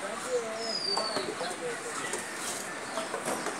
頑張れ。